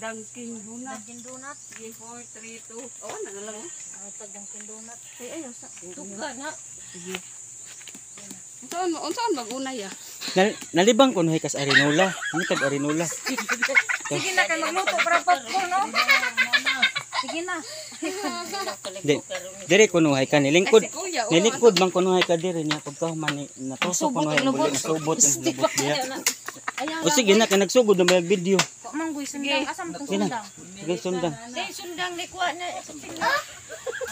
Dunkin Donut. Dunkin Donut. Sige, 4, 3, 2. Oh, na lang. oh. Ay, tag Dunkin Donut. Ay, ayaw sa. Tuga na. Sige. Unsaan mo? Unsaan mag-unay ah? Nal nalibang ko nuhay kas arinola. Ano tag arinola? Sige na kay magluto para popcorn, no? Sige na. Di, dire ko nuhay ka nilingkod. Oh. Nilingkod man ko nuhay ka dire niya pagka man ni- natusok ko nuhay ang lubot diya. Ayaw O sige na kay nagsugod na may video. Manggoy sundang. Asam tong Sige sundang? Sige sundang. Eh, sundang ni kuha na.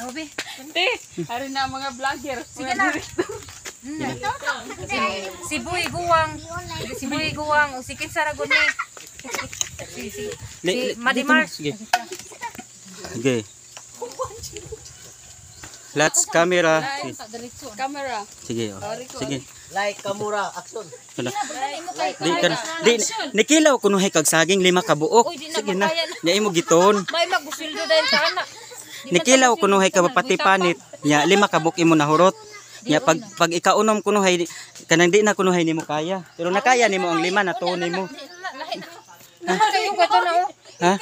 Oh, be. Te, hari na mga vlogger. Sige na. Si Buy Guwang. Si Buy Guwang. O si Kinsa Ragon ni. Si, si, si Madi dito na. Mars. Sige. Sige. Let's camera. Camera. Sige. oh. Sige. Like Kamura, action. Wala. Di ka na. Di nikilaw ko nuhay kag saging lima ka buok. Na Sige na. na. Nya imo giton. May magusildo dahil sa anak. Nikilaw ko nuhay ka pati panit. Nya lima ka buok imo nahurot. Nya pag pag ikaunom ko nuhay kanang di na ko nuhay nimo kaya. Pero nakaya nimo ang lima na tuon nimo. Kayo ba ito na oh? Ha?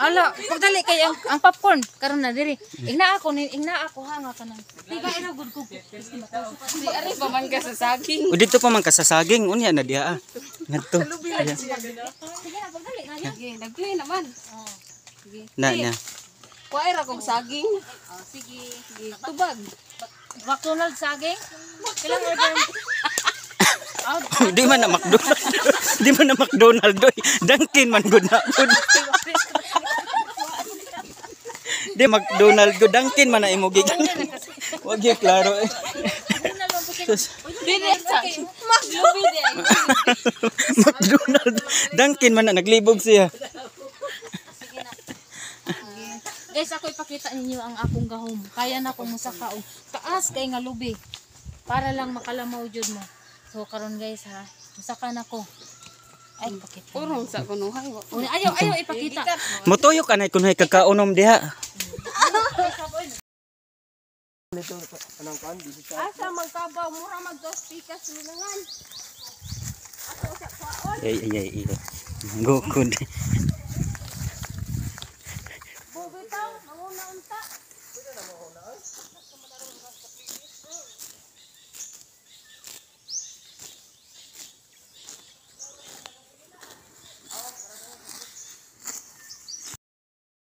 Ala, pagdali kay ang, ang popcorn karon na diri. Igna ako ni igna ako ha nga kanang. Di ba ina good ko. Si Ari pa man ka sa saging. O dito pa man ka sa saging unya na diha. ah. Ngadto. Sige na pagdali na niya. Sige, nag-play naman. Na nya. Kuwain ra kong saging. Oh, sige. Sige, tubag. McDonald's saging. Kailang order. Di man na McDonald. Di man na McDonald doy. Dunkin man gud na. gud. Di McDonald go Dunkin man na imo gikan. Wag gyud klaro eh. Sa. McDonald. Dunkin man na naglibog siya. Guys, ako ipakita ninyo ang akong gahom. Kaya na akong musaka og taas kay nga lubi. Para lang makalamaw jud mo. So karon guys ha, musaka na ko. Ay, pakita. Urong sa kunuhay. Uy, Ayaw, ayaw ipakita. Motoyo ka na kunhay kagkaunom diha. Asa magkabaw mura magdospikas lulangan. Ay ay ay. ay. Gukod. Bubitaw, manguna unta.